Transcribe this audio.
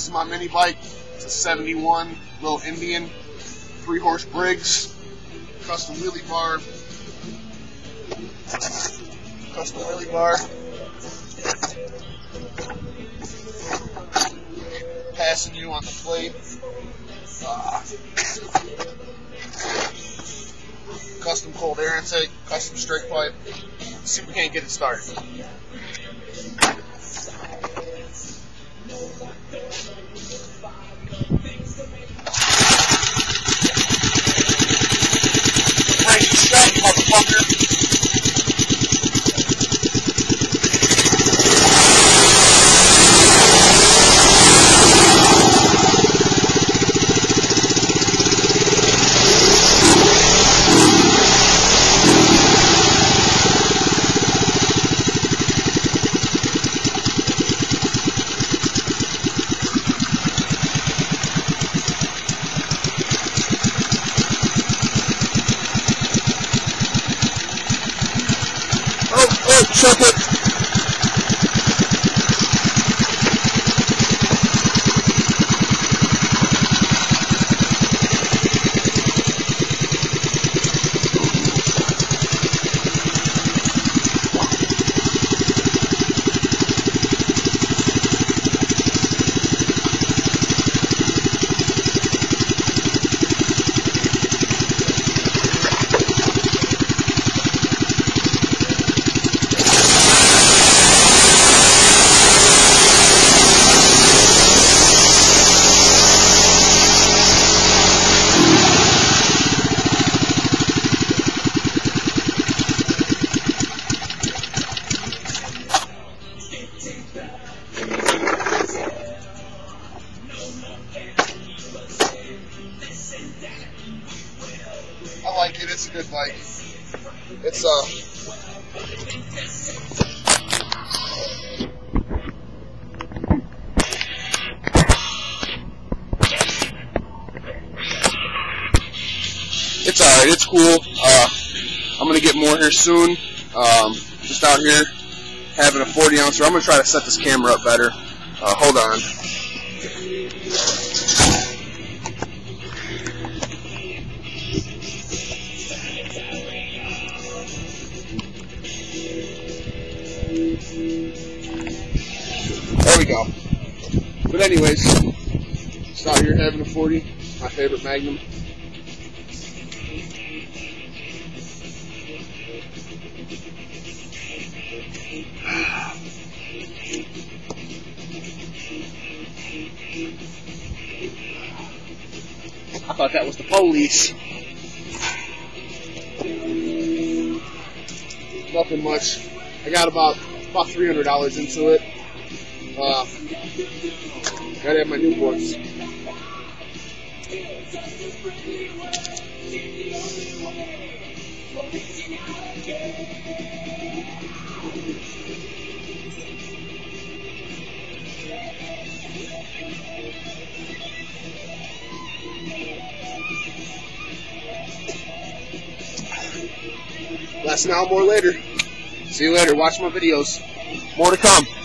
This is my mini bike. It's a 71 little Indian, three horse Briggs, custom wheelie bar, custom wheelie bar. Passing you on the plate. Ah. custom cold air intake, custom straight pipe. See if we can't get it started. Check it. It's a good bike. It's uh. It's alright. It's cool. Uh, I'm gonna get more here soon. Um, just out here having a 40 ouncer. I'm gonna try to set this camera up better. Uh, hold on. There we go. But anyways, just out here having a 40, my favorite Magnum. I thought that was the police. Nothing much. I got about about three hundred dollars into it. Uh, gotta have my Newports. Less now, more later. See you later. Watch my videos. More to come.